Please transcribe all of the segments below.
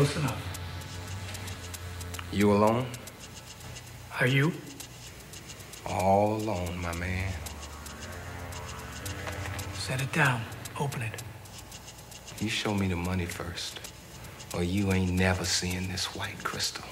close enough. You alone? Are you? All alone, my man. Set it down. Open it. You show me the money first, or you ain't never seeing this white crystal.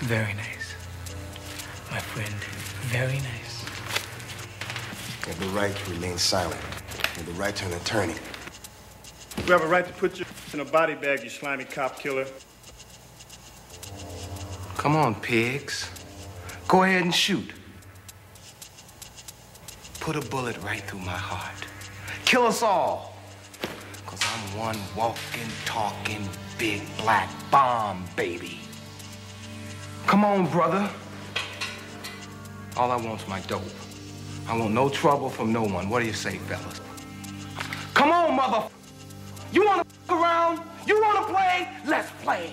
Very nice. My friend, very nice. You have the right to remain silent. You have the right to an attorney. You have a right to put you in a body bag, you slimy cop killer. Come on, pigs. Go ahead and shoot. Put a bullet right through my heart. Kill us all. Cause I'm one walking, talking, big black bomb, baby. Come on, brother. All I want's my dope. I want no trouble from no one. What do you say, fellas? Come on, mother. You wanna around? You wanna play? Let's play.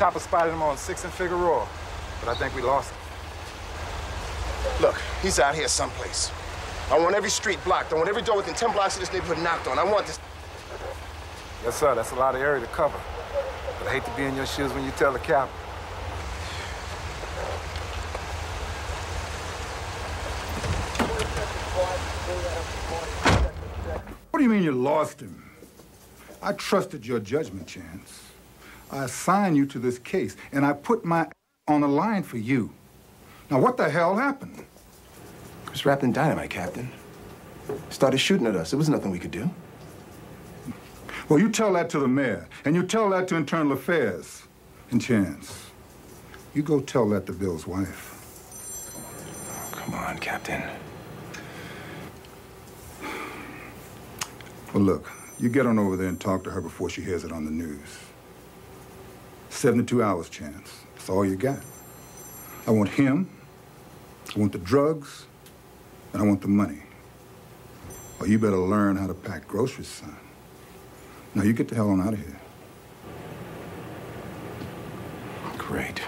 Chopper spotted him on 6th and Figueroa, but I think we lost him. Look, he's out here someplace. I want every street blocked. I want every door within 10 blocks of this neighborhood knocked on. I want this. Yes, sir. That's a lot of area to cover. But I hate to be in your shoes when you tell the cap. What do you mean you lost him? I trusted your judgment, Chance. I assign you to this case, and I put my on the line for you. Now, what the hell happened? It was wrapped in dynamite, Captain. Started shooting at us. There was nothing we could do. Well, you tell that to the mayor, and you tell that to Internal Affairs. And Chance, you go tell that to Bill's wife. Come on, Captain. Well, look, you get on over there and talk to her before she hears it on the news. 72 hours, Chance. That's all you got. I want him, I want the drugs, and I want the money. Or you better learn how to pack groceries, son. Now, you get the hell on out of here. Great.